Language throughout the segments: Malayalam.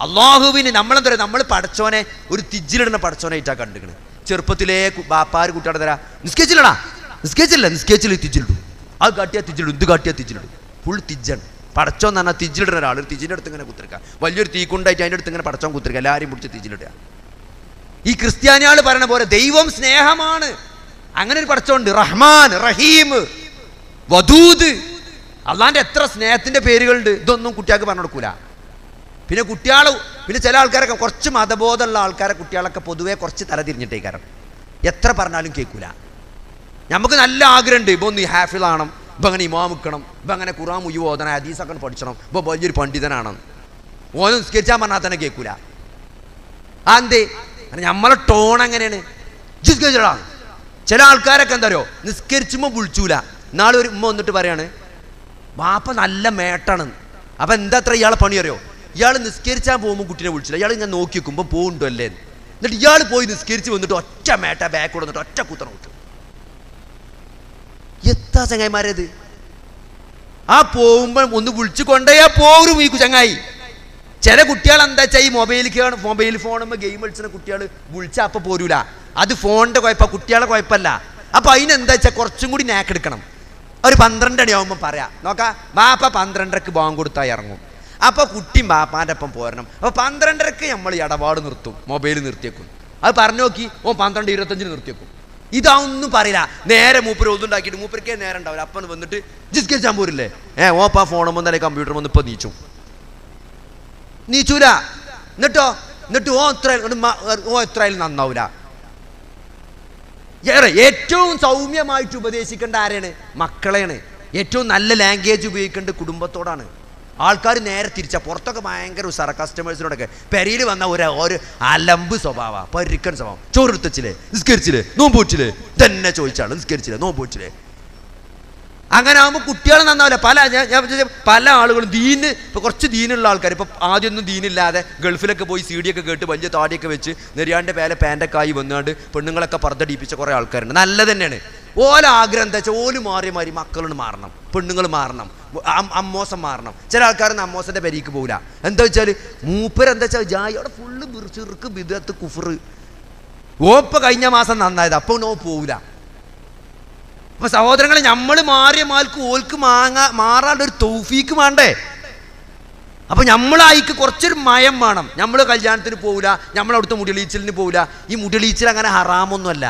അള്ളാഹുവിന് നമ്മളെന്താ നമ്മൾ പടച്ചോനെ ഒരു തിജിലിടുന്ന പടച്ചോനായിട്ടാണ് കണ്ടിരിക്കണ്. ചെറുപ്പത്തിലേ ബാപ്പാർ കുട്ടിയുടെ തരാ. നിസ്കരിച്ചില്ലടാ. നിസ്കരിച്ചില്ല നിസ്കരിച്ചില്ല തിജിലിടും അത് കാട്ടിയാ തിജിലിടും ഇത് കാട്ടിയാ തിജിലിടും ഫുൾ തിജ്ജാണ്. പടച്ചോൻ എന്ന് പറഞ്ഞാൽ തിജിലിടുന്ന ഒരാൾ ഒരു തിജിന്റെ അടുത്ത് ഇങ്ങനെ കുത്തിരിക്കുക വലിയൊരു തീക്കുണ്ടായിട്ട് അതിന്റെ അടുത്ത് ഇങ്ങനെ പടച്ചോൻ കുത്തിരിക്കുക എല്ലാവരെയും പിടിച്ച് തിജിലിടുക ഈ ക്രിസ്ത്യാനികൾ പറയണ പോലെ ദൈവം സ്നേഹമാണ്. അങ്ങനെ ഒരു പടച്ചോണ്ട് റഹ്മാൻ റഹീം വദൂദ് അള്ളാന്റെ എത്ര സ്നേഹത്തിന്റെ പേരുകളുണ്ട്. ഇതൊന്നും കുട്ടികൾക്ക് പറഞ്ഞു കൊടുക്കൂല. പിന്നെ കുട്ടികൾ പിന്നെ ചില ആൾക്കാരൊക്കെ കുറച്ച് മതബോധമുള്ള ആൾക്കാരെ കുട്ടികളൊക്കെ പൊതുവേ കുറച്ച് തലതിരിഞ്ഞിട്ടേക്കാരം എത്ര പറഞ്ഞാലും കേൾക്കൂല. നമുക്ക് നല്ല ആഗ്രഹമുണ്ട് ഇപ്പോൾ ഒന്ന് ഹാഫിളാണം ഇപ്പം അങ്ങനെ ഇമാമുക്കണം ഇപ്പം അങ്ങനെ ഖുറാൻ മുയ്യ് ഓതണം ഹദീസൊക്കെ പഠിച്ചണം ഇപ്പോൾ വലിയൊരു പണ്ഡിതനാണെന്ന് ഓന് നിസ്കരിച്ചാൽ പറഞ്ഞാൽ തന്നെ കേൾക്കൂല. അന്തേ നമ്മളെ ടോൺ നിസ്കരിച്ചടാ. ചില ആൾക്കാരൊക്കെ എന്താ പറയുക നിസ്കരിച്ചുമ്പോൾ വിളിച്ചൂല. നാളെ ഒരു ഉമ്മ വന്നിട്ട് പറയാണ് വാപ്പ നല്ല മേട്ടാണ്. അപ്പം എന്താ അത്ര ഇയാളെ പണി അറിയോ? ഇയാൾ നിസ്കരിച്ചാൽ പോകുമ്പോൾ കുട്ടീനെ വിളിച്ചില്ല. ഇയാൾ ഇങ്ങനെ നോക്കി വെക്കുമ്പോൾ പോകുന്നുണ്ടോ അല്ലേ എന്നിട്ട് ഇയാൾ പോയി നിസ്കരിച്ച് വന്നിട്ട് ഒറ്റ മേട്ട ബാക്ക് കൊടുത്തിട്ട് ഒറ്റ കുത്തണം വിട്ടു. എത്താ ചങ്ങായിമാരേത് ആ പോകുമ്പോൾ ഒന്ന് വിളിച്ചു കൊണ്ടേയാ പോരും ഈ ചങ്ങായി. ചില കുട്ടികൾ എന്താ വെച്ചാൽ ഈ മൊബൈൽ മൊബൈൽ ഫോണുമ്പോൾ ഗെയിം കളിച്ചുന്ന കുട്ടികൾ വിളിച്ചാൽ അപ്പം പോരൂല. അത് ഫോണിന്റെ കുഴപ്പം കുട്ടികളെ കുഴപ്പമല്ല അപ്പം അതിനെന്താ വെച്ചാൽ കുറച്ചും കൂടി നാക്കെടുക്കണം ഒരു പന്ത്രണ്ട് മണിയാവുമ്പോൾ പറയാം. നോക്കാം വാപ്പ പന്ത്രണ്ടരക്ക് ബാങ്ക് കൊടുത്താൽ ഇറങ്ങും. അപ്പോൾ കുട്ടി പാപ്പാന്റെ ഒപ്പം പോരണം. അപ്പോൾ പന്ത്രണ്ടരക്ക് നമ്മൾ ഇടപാട് നിർത്തും. മൊബൈൽ നിർത്തിയേക്കും. അത് പറഞ്ഞു നോക്കി ഓ പന്ത്രണ്ട് ഇരുപത്തഞ്ചിന് നിർത്തിയേക്കും. ഇതൊന്നും പറയില്ല. നേരെ മൂപ്പര് ഒതുണ്ടാക്കിയിട്ട് മൂപ്പർക്കേ നേരം ഉണ്ടാവില്ല. അപ്പം വന്നിട്ട് ജിസ്കെ പോരില്ലേ? ഏ ഓപ്പാ ഫോണും വന്നാലെ കമ്പ്യൂട്ടർ വന്ന് ഇപ്പം നീച്ചു. നീച്ചൂല. എന്നിട്ടോ? എന്നിട്ട് ഓ എത്ര ഓ എത്രയാലും നന്നാവൂല. ഏറെ ഏറ്റവും സൗമ്യമായിട്ട് ഉപദേശിക്കേണ്ട ആരെയാണ് മക്കളെയാണ്. ഏറ്റവും നല്ല ലാംഗ്വേജ് ഉപയോഗിക്കേണ്ടത് കുടുംബത്തോടാണ്. ആൾക്കാർ നേരെ തിരിച്ച. പുറത്തൊക്കെ ഭയങ്കര ഉസാറ കസ്റ്റമേഴ്സിനോടൊക്കെ പെരയിൽ വന്ന ഒരു ഒരു അലമ്പ് സ്വഭാവ. പരിക്കൻ സ്വഭാവം. ചോറെടുത്തച്ചില്ലേ? നിസ്കരിച്ചില്ലേ? നോമ്പ് വെച്ചില്ലേ തന്നെ ചോദിച്ചാണ് നിസ്കരിച്ചില്ലേ? നോമ്പ് വെച്ചില്ലേ അങ്ങനെ ആകുമ്പോൾ കുട്ടികൾ നന്നാവില്ല. പല ഞാൻ പല ആളുകളും ദീന് ഇപ്പോൾ കുറച്ച് ദീനുള്ള ആൾക്കാർ ഇപ്പോൾ ആദ്യമൊന്നും ദീനില്ലാതെ ഗൾഫിലൊക്കെ പോയി സി ഡി കേട്ട് വലിയ താടിയൊക്കെ വെച്ച് നെരിയാണ്ട് പേലെ പാന്റൊക്കെ ആയി വന്നുകൊണ്ട് പെണ്ണുങ്ങളൊക്കെ പറഞ്ഞടിപ്പിച്ച കുറേ ആൾക്കാരുണ്ട്. നല്ല തന്നെയാണ്. ഓല എന്താ വെച്ചാൽ ഓൽ മാറിയ മാറി മക്കളോട് മാറണം പെണ്ണുങ്ങൾ മാറണം അമ്മോസം മാറണം. ചില ആൾക്കാരൊന്നും അമ്മോസന്റെ പെരീക്ക് പോകില്ല എന്താ വെച്ചാൽ മൂപ്പരെന്താ വെച്ചാൽ ജായി അവിടെ ഫുള്ള് ബിർച്ചിർക്ക് ബിദത്ത് കുഫറ് ഓപ്പ കഴിഞ്ഞ മാസം നന്നായത് അപ്പോൾ നോ പോവില്ല. അപ്പൊ സഹോദരങ്ങളെ നമ്മൾ മാറിയ മാൽക്ക് ഓൽക്ക് മാങ്ങ മാറാണ്ട് ഒരു തൗഫീക്ക് വേണ്ടേ അപ്പൊ നമ്മളായിക്ക് കുറച്ചൊരു മയം വേണം നമ്മൾ കല്യാണത്തിന് പോവില്ല നമ്മൾ അവിടുത്തെ മുടിളീച്ചലിന് പോവില്ല. ഈ മുടിളീച്ചൽ അങ്ങനെ ഹറാമൊന്നുമല്ല.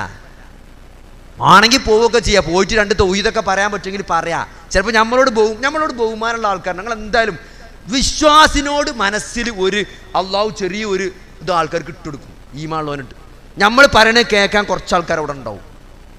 ആണെങ്കിൽ പോവുകയൊക്കെ ചെയ്യാം. പോയിട്ട് രണ്ട് തൊയ്തൊക്കെ പറയാൻ പറ്റുമെങ്കിൽ പറയാം. ചിലപ്പോൾ നമ്മളോട് ബഹു നമ്മളോട് ബഹുമാനമുള്ള ആൾക്കാർ. ഞങ്ങൾ എന്തായാലും വിശ്വാസിനോട് മനസ്സിൽ ഒരു അള്ളാഹു ചെറിയ ഒരു ഇത് ആൾക്കാർക്ക് ഇട്ടുകൊടുക്കും ഈ മാളോനിട്ട് നമ്മൾ പറയണേ കേൾക്കാൻ കുറച്ച് ആൾക്കാർ അവിടെ ഉണ്ടാവും.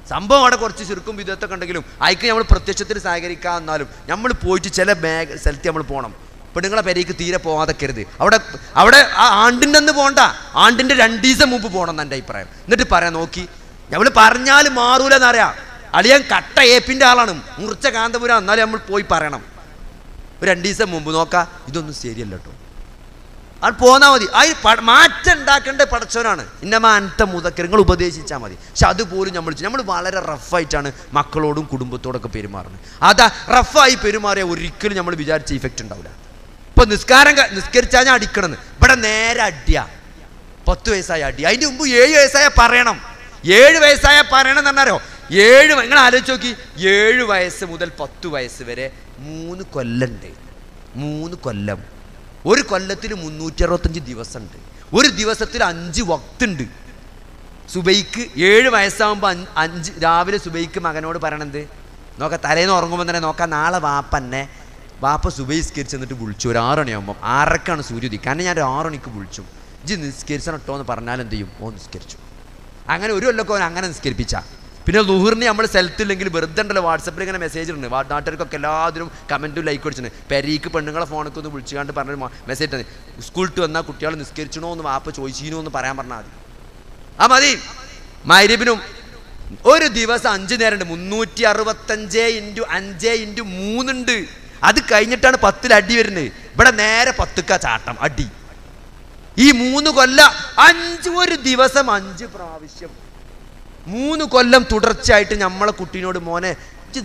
സംഭവം അവിടെ കുറച്ച് ചുരുക്കും വിധത്തൊക്കെ ഉണ്ടെങ്കിലും അയക്ക് നമ്മൾ പ്രത്യക്ഷത്തിന് സഹകരിക്കാൻ എന്നാലും നമ്മൾ പോയിട്ട് ചില മേഖല സ്ഥലത്ത് നമ്മൾ പോകണം പെണ്ണുങ്ങളെ പെരേക്ക് തീരെ പോകാതെക്കരുത് അവിടെ അവിടെ ആ ആണ്ടിന്റെ അന്ന് പോകണ്ട ആണ്ടിന്റെ രണ്ട് ദിവസം മുമ്പ് പോകണം എന്ന് എന്റെ അഭിപ്രായം. എന്നിട്ട് പറയാം നോക്കി. നമ്മൾ പറഞ്ഞാൽ മാറൂല മാറൂലെന്നറിയാം. അളിയൻ കട്ട ഏപ്പിന്റെ ആളാണ്. മുറിച്ച കാന്തപുരം എന്നാലും നമ്മൾ പോയി പറയണം. ഒരു രണ്ട് ദിവസം മുമ്പ് നോക്കാം ഇതൊന്നും ശരിയല്ല കേട്ടോ അത് പോന്നാൽ മതി. അത് മാറ്റം ഉണ്ടാക്കേണ്ട പടച്ചവനാണ്. ഇന്നമാ അനത്ത മുതക്കർ നിങ്ങൾ ഉപദേശിച്ചാൽ മതി. പക്ഷെ അതുപോലും നമ്മൾ നമ്മൾ വളരെ റഫായിട്ടാണ് മക്കളോടും കുടുംബത്തോടൊക്കെ പെരുമാറുന്നത്. അതാ റഫായി പെരുമാറിയ ഒരിക്കലും നമ്മൾ വിചാരിച്ച ഇഫക്റ്റ് ഉണ്ടാവില്ല ഇപ്പൊ നിസ്കാരം നിസ്കരിച്ചാൽ ഞാൻ അടിക്കണമെന്ന് ഇവിടെ നേരെ അടിയ. പത്ത് വയസ്സായ അടി. അതിന്റെ മുമ്പ് ഏഴ് വയസ്സായ പറയണം. ഏഴ് വയസ്സായ പറയണം എന്ന് പറഞ്ഞാരോ ഏഴ് നിങ്ങൾ ആലോചിച്ച് നോക്കി. ഏഴ് വയസ്സ് മുതൽ പത്ത് വയസ്സ് വരെ മൂന്ന് കൊല്ലണ്ട്. മൂന്ന് കൊല്ലം. ഒരു കൊല്ലത്തിൽ മുന്നൂറ്റി അറുപത്തഞ്ച് ദിവസമുണ്ട് ഒരു ദിവസത്തിൽ അഞ്ച് വക്തുണ്ട്. സുബൈക്ക് ഏഴ് വയസ്സാകുമ്പോൾ അഞ്ച് രാവിലെ സുബൈക്ക് മകനോട് പറയണത് നോക്കാം തലേന്ന് ഉറങ്ങുമ്പോൾ തന്നെ നോക്കാം നാളെ വാപ്പ എന്നെ വാപ്പ സുബൈസ്കരിച്ച് എന്നിട്ട് വിളിച്ചു. ഒരു ആറണിയാകുമ്പോൾ ആറക്കാണ് സൂര്യോദി കാരണം ഞാൻ ഒരു ആറണിക്ക് വിളിച്ചു. ജി നിസ്കരിച്ചണം കേട്ടോ എന്ന് പറഞ്ഞാൽ എന്ത് ചെയ്യും ഓ നിസ്കരിച്ചു. അങ്ങനെ ഒരു കൊല്ലമൊക്കെ അവൻ അങ്ങനെ നിസ്കരിപ്പിച്ച. പിന്നെ ലുഹറിന് നമ്മൾ സ്ഥലത്തില്ലെങ്കിൽ വെറുതെ ഉണ്ടല്ലോ വാട്സപ്പിൽ ഇങ്ങനെ മെസ്സേജ് ഉണ്ട് നാട്ടുകാർക്കൊക്കെ എല്ലാത്തിനും കമന്റും ലൈക്ക് അടിച്ചിട്ടുണ്ട്. പെരീക്ക് പെണ്ണുങ്ങളെ ഫോണൊക്കെ ഒന്ന് വിളിച്ചുകൊണ്ട് പറഞ്ഞൊരു മെസ്സേജ് സ്കൂൾ സ്കൂളിട്ട് വന്നാൽ കുട്ടികൾ നിസ്കരിച്ചണോ എന്ന് വാപ്പ ചോദിച്ചീനോ എന്ന് പറയാൻ പറഞ്ഞാൽ മതി. ആ മതി. മൈരിബിനും ഒരു ദിവസം അഞ്ച് നേരമുണ്ട്. മുന്നൂറ്റി അറുപത്തഞ്ച് ഇന്റു അഞ്ച് ഇന്റു മൂന്നുണ്ട്. അത് കഴിഞ്ഞിട്ടാണ് പത്തിൽ അടി വരുന്നത്. ഇവിടെ നേരെ പത്തുക്ക ചാട്ടം. അടി. ഈ മൂന്ന് കൊല്ല അഞ്ച് ഒരു ദിവസം അഞ്ച് പ്രാവശ്യം. മൂന്ന് കൊല്ലം തുടർച്ചയായിട്ട് നമ്മളെ കുട്ടീനോട് മോനെ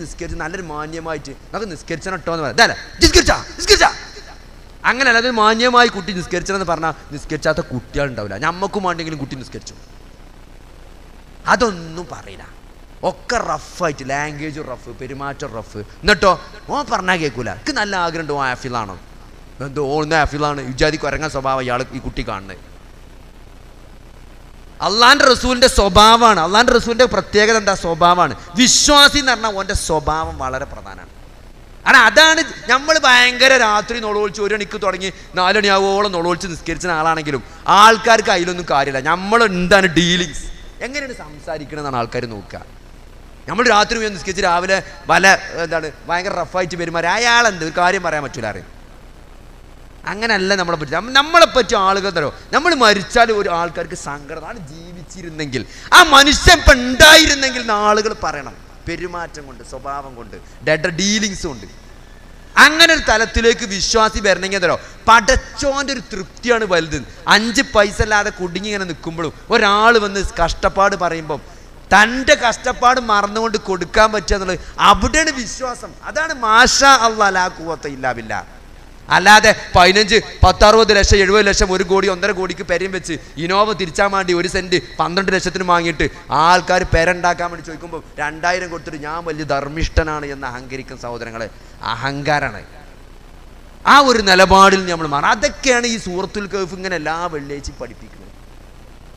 നിസ്കരിച്ച് നല്ലൊരു മാന്യമായിട്ട് നമുക്ക് നിസ്കരിച്ചണം കേട്ടോ എന്ന് പറയാം നിസ്കരിച്ചാ? നിസ്കരിച്ചാ? അങ്ങനെ അല്ലാതെ മാന്യമായി കുട്ടി നിസ്കരിച്ചതെന്ന് പറഞ്ഞാൽ നിസ്കരിച്ചാത്ത കുട്ടികളുണ്ടാവില്ല. ഞമ്മക്കും വേണ്ടെങ്കിലും കുട്ടി നിസ്കരിച്ചു. അതൊന്നും പറയില്ല. ഒക്കെ റഫായിട്ട് ലാംഗ്വേജ് റഫ് പെരുമാറ്റം റഫ് എന്നിട്ടോ? ഓ പറഞ്ഞാൽ കേൾക്കൂല എനിക്ക് നല്ല ആഗ്രഹമുണ്ട് ആഫിലാണോ എന്തോ ഓന്ന് അഫിലാണ് ഇജാതി കുരങ്ങ സ്വഭാവം ഇയാൾ ഈ കുട്ടി കാണുന്നത്. അള്ളാന്റെ റസൂലിന്റെ സ്വഭാവമാണ്. അള്ളാന്റെ റസൂലിന്റെ പ്രത്യേകത എന്താ? സ്വഭാവമാണ്. വിശ്വാസി എന്ന് പറഞ്ഞാൽ ഓന്റെ സ്വഭാവം വളരെ പ്രധാനമാണ്. കാരണം അതാണ് നമ്മൾ ഭയങ്കര രാത്രി നൊളോളിച്ച് ഒരു മണിക്ക് തുടങ്ങി നാലണിയാവോളം നൊളോളിച്ച് നിസ്കരിച്ച ആളാണെങ്കിലും ആൾക്കാർക്ക് അതിലൊന്നും കാര്യമില്ല. നമ്മൾ എന്താണ് ഡീലിങ്സ് എങ്ങനെയാണ് സംസാരിക്കണമെന്നാണ് ആൾക്കാർ നോക്കുക. നമ്മൾ രാത്രി പോയി നിസ്കരിച്ച് രാവിലെ വല എന്താണ് ഭയങ്കര റഫായിട്ട് പെരുമാറി. അയാളെന്ത്? ഒരു കാര്യം പറയാൻ പറ്റില്ല അറിയാം അങ്ങനല്ല നമ്മളെ പറ്റി. നമ്മളെ പറ്റി ആളുകൾ തരോ നമ്മൾ മരിച്ചാൽ ഒരു ആൾക്കാർക്ക് സങ്കടം ആണ് ജീവിച്ചിരുന്നെങ്കിൽ. ആ മനുഷ്യൻ ഇപ്പം ഉണ്ടായിരുന്നെങ്കിൽ ആളുകൾ പറയണം. പെരുമാറ്റം കൊണ്ട് സ്വഭാവം കൊണ്ട് ഡെഡ് ഡീലിങ്സ് കൊണ്ട്. അങ്ങനെ ഒരു തലത്തിലേക്ക് വിശ്വാസി വരണമെങ്കിൽ തരോ പടച്ചോന്റെ ഒരു തൃപ്തിയാണ് വലുത്. അഞ്ച് പൈസ അല്ലാതെ കുടുങ്ങി ഇങ്ങനെ നിൽക്കുമ്പോഴും ഒരാൾ വന്ന് കഷ്ടപ്പാട് പറയുമ്പം തന്റെ കഷ്ടപ്പാട് മറന്നുകൊണ്ട് കൊടുക്കാൻ പറ്റുക എന്നുള്ളത് അവിടെയാണ് വിശ്വാസം. അതാണ് മാഷ അള്ളാ കൂവത്ത ഇല്ലാവില്ല അല്ലാതെ പതിനഞ്ച് പത്തറുപത് ലക്ഷം എഴുപത് ലക്ഷം ഒരു കോടി ഒന്നര കോടിക്ക് പെരയും വെച്ച് ഇനോവ തിരിച്ചാൽ വേണ്ടി ഒരു സെന്റ് പന്ത്രണ്ട് ലക്ഷത്തിന് വാങ്ങിയിട്ട് ആൾക്കാർ പെരണ്ടാക്കാൻ വേണ്ടി ചോദിക്കുമ്പോൾ രണ്ടായിരം കൊടുത്തിട്ട് ഞാൻ വലിയ ധർമ്മിഷ്ഠനാണ് എന്ന് അഹങ്കരിക്കുന്ന സഹോദരങ്ങളെ. അഹങ്കാരമാണ് ആ ഒരു നിലപാടിൽ നമ്മൾ മാറും അതൊക്കെയാണ് ഈ സൂറത്തുൽ കഫ് ഇങ്ങനെ എല്ലാ വെള്ളിയാഴ്ചയും പഠിപ്പിക്കുന്നത്.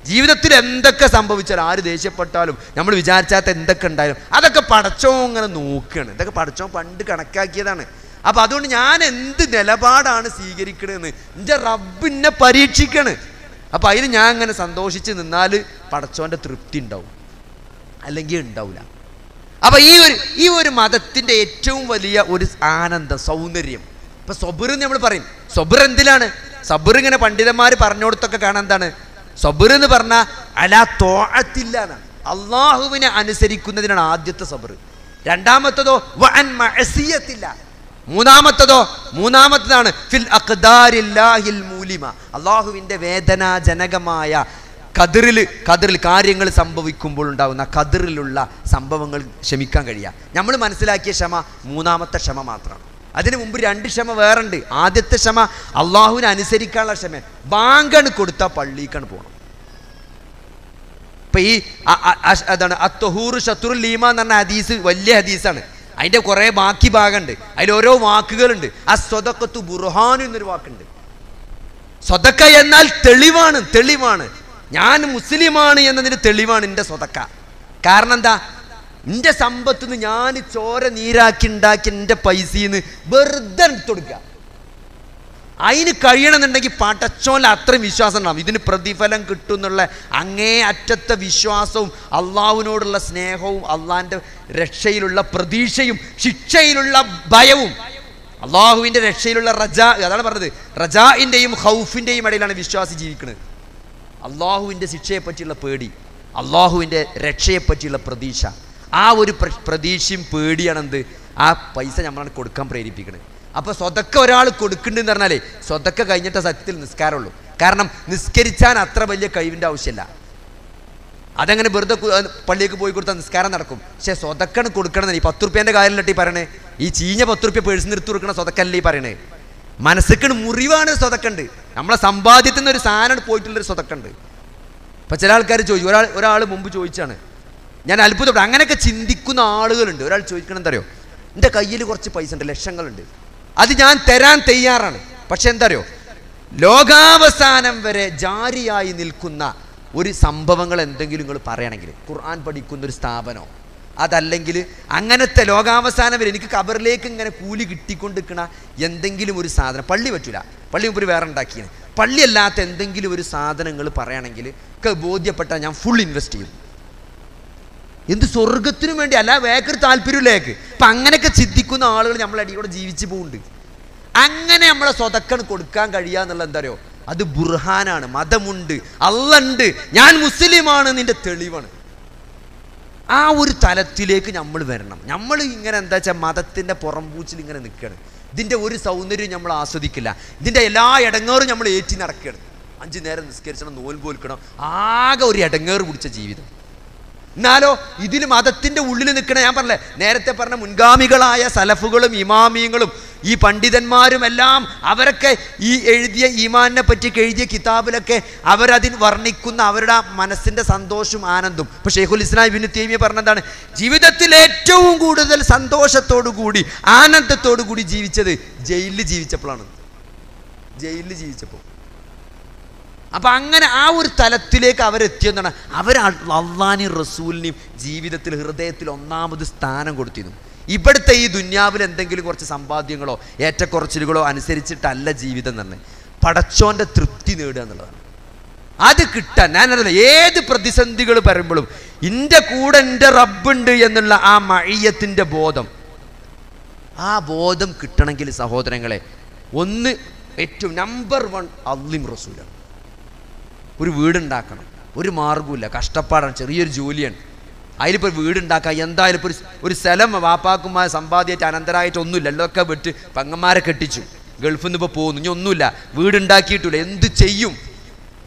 ജീവിതത്തിൽ എന്തൊക്കെ സംഭവിച്ചാലും ആര് ദേഷ്യപ്പെട്ടാലും നമ്മൾ വിചാരിച്ചാത്ത എന്തൊക്കെ ഉണ്ടായാലും അതൊക്കെ പടച്ചോ ഇങ്ങനെ നോക്കുകയാണ് ഇതൊക്കെ പടച്ചോ പണ്ട് കണക്കാക്കിയതാണ്. അപ്പൊ അതുകൊണ്ട് ഞാൻ എന്ത് നിലപാടാണ് സ്വീകരിക്കണതെന്ന് എന്റെ റബ്ബിനെ പരീക്ഷിക്കണ്. അപ്പൊ അതിന് ഞാൻ അങ്ങനെ സന്തോഷിച്ച് നിന്നാൽ പടച്ചോന്റെ തൃപ്തി ഉണ്ടാവും. അല്ലെങ്കിൽ ഉണ്ടാവില്ല അപ്പൊ ഈ ഒരു ഈ ഒരു മതത്തിന്റെ ഏറ്റവും വലിയ ഒരു ആനന്ദം സൗന്ദര്യം. ഇപ്പൊ സൊബിർ നമ്മൾ പറയും. സൊബുർ എന്തിലാണ്? സബുർ ഇങ്ങനെ പണ്ഡിതന്മാർ പറഞ്ഞോടത്തൊക്കെ കാണാൻ എന്താണ്? സബുർ എന്ന് പറഞ്ഞാൽ അലാ തോഴത്തില്ല അള്ളാഹുവിനെ അനുസരിക്കുന്നതിനാണ് ആദ്യത്തെ സബർ. രണ്ടാമത്തതോ വൻ മഅസിയത്തില്ല. മൂന്നാമത്തതോ? മൂന്നാമത്തതാണ് ഫിൽ അഖ്ദാരില്ലാഹിൽ മൂലിമ. അള്ളാഹുവിന്റെ വേദനാജനകമായ കതിറിൽ കതിറിൽ കാര്യങ്ങൾ സംഭവിക്കുമ്പോൾ ഉണ്ടാകുന്ന കതിറിലുള്ള സംഭവങ്ങൾ ക്ഷമിക്കാൻ കഴിയുക. നമ്മൾ മനസ്സിലാക്കിയ ക്ഷമ മൂന്നാമത്തെ ക്ഷമ മാത്രമാണ്. അതിന് മുമ്പ് രണ്ട് ക്ഷമ വേറുണ്ട്. ആദ്യത്തെ ക്ഷമ അള്ളാഹുവിനെ അനുസരിക്കാനുള്ള ക്ഷമ ബാങ്കണ് കൊടുത്താൽ പള്ളിക്കാണ് പോകണം ഇപ്പം ഈ അതാണ് അത്തഹൂർ ഷത്തുറുൽ ലീമ എന്ന് പറഞ്ഞ ഹദീസ് വലിയ ഹദീസാണ്. അതിന്റെ കുറേ ബാക്കി ഭാഗമുണ്ട്. അതിൽ ഓരോ വാക്കുകളുണ്ട്. ആ സ്വതക്കത്തു ബുർഹാൻ എന്നൊരു വാക്കുണ്ട്. സ്വതക്ക എന്നാൽ തെളിവാണ് തെളിവാണ്. ഞാൻ മുസ്ലിമാണ് എന്നതിന് തെളിവാണ് എന്റെ സ്വതക്ക. കാരണം എന്താ? എന്റെ സമ്പത്ത് നിന്ന് ഞാൻ ചോര നീരാക്കി ഉണ്ടാക്കി എന്റെ പൈസയിൽ നിന്ന് വെറുതെ എടുത്തു കൊടുക്കുക. അതിന് കഴിയണമെന്നുണ്ടെങ്കിൽ പടച്ചോല അത്രയും വിശ്വാസം ഉണ്ടാവും. ഇതിന് പ്രതിഫലം കിട്ടും എന്നുള്ള അങ്ങേ അറ്റത്തെ വിശ്വാസവും അള്ളാഹുവിനോടുള്ള സ്നേഹവും അള്ളാഹിന്റെ രക്ഷയിലുള്ള പ്രതീക്ഷയും ശിക്ഷയിലുള്ള ഭയവും അള്ളാഹുവിന്റെ രക്ഷയിലുള്ള റജാ അതാണ് പറഞ്ഞത്. റജാഇന്റെയും ഹൗഫിന്റെയും ഇടയിലാണ് വിശ്വാസി ജീവിക്കുന്നത്. അള്ളാഹുവിന്റെ ശിക്ഷയെപ്പറ്റിയുള്ള പേടി അള്ളാഹുവിന്റെ രക്ഷയെപ്പറ്റിയുള്ള പ്രതീക്ഷ. ആ ഒരു പ്ര- പ്രതീക്ഷയും പേടിയാണെന്ത്? ആ പൈസ നമ്മളാണ് കൊടുക്കാൻ പ്രേരിപ്പിക്കുന്നത് അപ്പോൾ സ്വതക്ക ഒരാൾ കൊടുക്കുന്നുണ്ടെന്ന് പറഞ്ഞാലേ സ്വതക്ക കഴിഞ്ഞിട്ട് സത്യത്തിൽ നിസ്കാരമുള്ളൂ. കാരണം നിസ്കരിച്ചാൻ അത്ര വലിയ കഴിവിന്റെ ആവശ്യമില്ല. അതങ്ങനെ വെറുതെ പള്ളിക്ക് പോയി കൊടുത്താൽ നിസ്കാരം നടക്കും. പക്ഷേ സ്വതക്കാണ് കൊടുക്കണം ഈ പത്ത് റുപ്യേന്റെ കാര്യമല്ലട്ടി പറയണേ? ഈ ചീഞ്ഞ പത്ത് റുപ്യ പേഴ്സ് നിർത്തി കൊടുക്കണ സ്വതക്കല്ലേ ഈ പറയണേ? മനസ്സിക്കണ് മുറിവാണ് സ്വതക്കുണ്ട്. നമ്മളെ സമ്പാദ്യത്തിൽ നിന്ന് ഒരു സാധനം പോയിട്ടുള്ളൊരു സ്വതക്കുണ്ട്. ഇപ്പം ചില ആൾക്കാർ ചോദിച്ചു ഒരാൾ ഒരാൾ മുമ്പ് ചോദിച്ചാണ്. ഞാൻ അത്ഭുതപ്പെട്ടു. അങ്ങനെയൊക്കെ ചിന്തിക്കുന്ന ആളുകളുണ്ട്. ഒരാൾ ചോദിക്കണം എന്താ അറിയോ എന്റെ കയ്യിൽ കുറച്ച് പൈസ ഉണ്ട്. ലക്ഷങ്ങളുണ്ട്. അത് ഞാൻ തരാൻ തയ്യാറാണ്. പക്ഷെ എന്താ അറിയോ ലോകാവസാനം വരെ ജാരിയായി നിൽക്കുന്ന ഒരു സംഭവങ്ങൾ എന്തെങ്കിലും നിങ്ങൾ പറയുകയാണെങ്കിൽ ഖുർആൻ പഠിക്കുന്ന ഒരു സ്ഥാപനമോ അതല്ലെങ്കിൽ അങ്ങനത്തെ ലോകാവസാനം വരെ എനിക്ക് കബറിലേക്ക് ഇങ്ങനെ കൂലി കിട്ടിക്കൊണ്ടിരിക്കണ എന്തെങ്കിലും ഒരു സാധനം പള്ളി പറ്റൂല. പള്ളി മുമ്പ് വേറെ ഉണ്ടാക്കിയാണ്. പള്ളിയല്ലാത്ത എന്തെങ്കിലും ഒരു സാധനങ്ങൾ പറയുകയാണെങ്കിൽ ഒക്കെ ബോധ്യപ്പെട്ടാൽ ഞാൻ ഫുൾ ഇൻവെസ്റ്റ് ചെയ്യും. എന്ത് സ്വർഗത്തിനു വേണ്ടി? അല്ല വേക്കൊരു താല്പര്യമില്ലേക്ക്. അപ്പം അങ്ങനെയൊക്കെ ചിന്തിക്കുന്ന ആളുകൾ നമ്മളെ അടിയോടെ ജീവിച്ചു പോകുന്നുണ്ട് അങ്ങനെ നമ്മളെ സ്വതക്കണ് കൊടുക്കാൻ കഴിയുക എന്നുള്ള എന്താ അറിയോ? അത് ബുർഹാനാണ് മതമുണ്ട് അല്ലുണ്ട് ഞാൻ മുസ്ലിമാണ് നിന്റെ തെളിവാണ്. ആ ഒരു തലത്തിലേക്ക് നമ്മൾ വരണം. നമ്മൾ ഇങ്ങനെ എന്താ വെച്ചാൽ മതത്തിന്റെ പുറംപൂച്ചിൽ ഇങ്ങനെ നിൽക്കുകയാണ് ഇതിന്റെ ഒരു സൗന്ദര്യം നമ്മൾ ആസ്വദിക്കില്ല. ഇതിന്റെ എല്ലാ ഇടങ്ങേറും നമ്മൾ ഏറ്റി നടക്കുകയാണ്. അഞ്ച് നേരം നിസ്കരിച്ചണം നോൽ പോൽക്കണം ആകെ ഒരു ഇടങ്ങേറ് പിടിച്ച ജീവിതം. എന്നാലോ ഇതിൽ മതത്തിന്റെ ഉള്ളിൽ നിൽക്കണ ഞാൻ പറഞ്ഞേ നേരത്തെ പറഞ്ഞ മുൻഗാമികളായ സലഫുകളും ഇമാമിയങ്ങളും ഈ പണ്ഡിതന്മാരും എല്ലാം അവരൊക്കെ ഈ എഴുതിയ ഈമാനിനെ പറ്റി എഴുതിയ കിതാബിലൊക്കെ അവരതിൽ വർണിക്കുന്ന അവരുടെ മനസ്സിന്റെ സന്തോഷവും ആനന്ദവും. ഇപ്പോൾ ഷെയ്ഖുൽ ഇസ്ലാം ഇബിന് തേമിയ പറഞ്ഞതാണ് ജീവിതത്തിൽ ഏറ്റവും കൂടുതൽ സന്തോഷത്തോടു കൂടി ആനന്ദത്തോടു കൂടി ജീവിച്ചത് ജയിലിൽ ജീവിച്ചപ്പോഴാണ് ജയിലിൽ ജീവിച്ചപ്പോൾ അപ്പം അങ്ങനെ ആ ഒരു തലത്തിലേക്ക് അവരെത്തിയെന്നാണ്. അവർ അള്ളാനി റസൂലിനെയും ജീവിതത്തിൽ ഹൃദയത്തിൽ ഒന്നാമത് സ്ഥാനം കൊടുത്തിരുന്നു. ഇവിടുത്തെ ഈ ദുന്യാവിൽ എന്തെങ്കിലും കുറച്ച് സമ്പാദ്യങ്ങളോ ഏറ്റക്കുറച്ചിലുകളോ അനുസരിച്ചിട്ടല്ല ജീവിതം തന്നെ. പടച്ചോന്റെ തൃപ്തി നേടുക എന്നുള്ളതാണ്. അത് കിട്ടാൻ ഞാനറിയില്ല ഏത് പ്രതിസന്ധികൾ പറയുമ്പോഴും എന്റെ കൂടെ എന്റെ റബ്ബുണ്ട് എന്നുള്ള ആ മഴയത്തിന്റെ ബോധം. ആ ബോധം കിട്ടണമെങ്കിൽ സഹോദരങ്ങളെ ഒന്ന് ഏറ്റവും നമ്പർ വൺ അള്ളിം റസൂലാണ്. ഒരു വീടുണ്ടാക്കണം. ഒരു മാർഗമില്ല കഷ്ടപ്പാടാണ്. ചെറിയൊരു ജോലിയാണ്. അതിലിപ്പോൾ വീടുണ്ടാക്കുക എന്തായാലും ഇപ്പോൾ ഒരു ഒരു സ്ഥലം വാപ്പാക്കുമായ സമ്പാദ്യമായിട്ട് അനന്തരായിട്ട് ഒന്നുമില്ല. എല്ലൊക്കെ വിട്ട് പങ്ങന്മാരെ കെട്ടിച്ചു. ഗൾഫിൽ നിന്ന് ഇപ്പോൾ പോകുന്നു ഇനി ഒന്നുമില്ല. വീടുണ്ടാക്കിയിട്ടില്ല എന്ത് ചെയ്യും?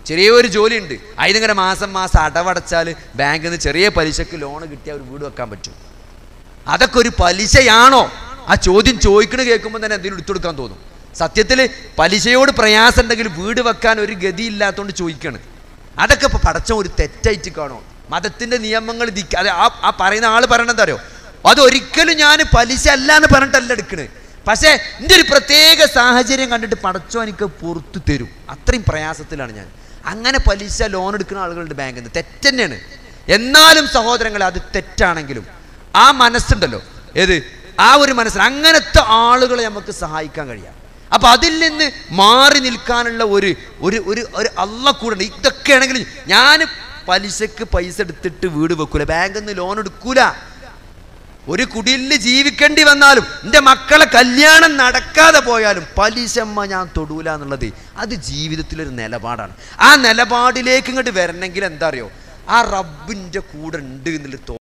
ചെറിയൊരു ജോലിയുണ്ട്. അതിനിങ്ങനെ മാസം മാസം അടവടച്ചാൽ ബാങ്കിൽ നിന്ന് ചെറിയ പലിശക്ക് ലോൺ കിട്ടിയാൽ ഒരു വീട് വെക്കാൻ പറ്റും. അതൊക്കെ ഒരു പലിശയാണോ? ആ ചോദ്യം ചോദിക്കണ കേൾക്കുമ്പോൾ തന്നെ എന്തെങ്കിലും എടുത്തു കൊടുക്കാൻ തോന്നും. സത്യത്തിൽ പലിശയോട് പ്രയാസമുണ്ടെങ്കിൽ വീട് വെക്കാൻ ഒരു ഗതി ഇല്ലാത്തതുകൊണ്ട് ചോദിക്കാണ്. അതൊക്കെ ഇപ്പോൾ പടച്ച ഒരു തെറ്റായിട്ട് കാണോ. മതത്തിന്റെ നിയമങ്ങൾ ദിക്ക അത് ആ ആ പറയുന്ന ആൾ പറയണത് അറിയോ അതൊരിക്കലും ഞാൻ പലിശ അല്ല എന്ന് പറഞ്ഞിട്ടല്ല എടുക്കണത് പക്ഷേ എന്റെ ഒരു പ്രത്യേക സാഹചര്യം കണ്ടിട്ട് പടച്ചോ എനിക്ക് പുറത്തു തരും. അത്രയും പ്രയാസത്തിലാണ് ഞാൻ. അങ്ങനെ പലിശ ലോൺ എടുക്കുന്ന ആളുകളുണ്ട് ബാങ്കിൽ നിന്ന് തെറ്റന്നെയാണ് എന്നാലും സഹോദരങ്ങൾ അത് തെറ്റാണെങ്കിലും ആ മനസ്സുണ്ടല്ലോ. ഏത്? ആ ഒരു മനസ്സിൽ അങ്ങനത്തെ ആളുകളെ നമുക്ക് സഹായിക്കാൻ കഴിയാം. അപ്പൊ അതിൽ നിന്ന് മാറി നിൽക്കാനുള്ള ഒരു ഒരു ഒരു ഒരു അള്ള കൂടെ ഇതൊക്കെ ആണെങ്കിൽ ഞാൻ പലിശക്ക് പൈസ എടുത്തിട്ട് വീട് വെക്കൂല. ബാങ്കിൽ നിന്ന് ലോൺ എടുക്കൂല. ഒരു കുടിലിൽ ജീവിക്കേണ്ടി വന്നാലും എന്റെ മക്കളെ കല്യാണം നടക്കാതെ പോയാലും പലിശമ്മ ഞാൻ തൊടൂല എന്നുള്ളത് അത് ജീവിതത്തിലൊരു നിലപാടാണ്. ആ നിലപാടിലേക്ക് ഇങ്ങോട്ട് വരണമെങ്കിൽ എന്താ അറിയോ? ആ റബ്ബിന്റെ കൂടെ ഉണ്ട് എന്നുള്ളൊരു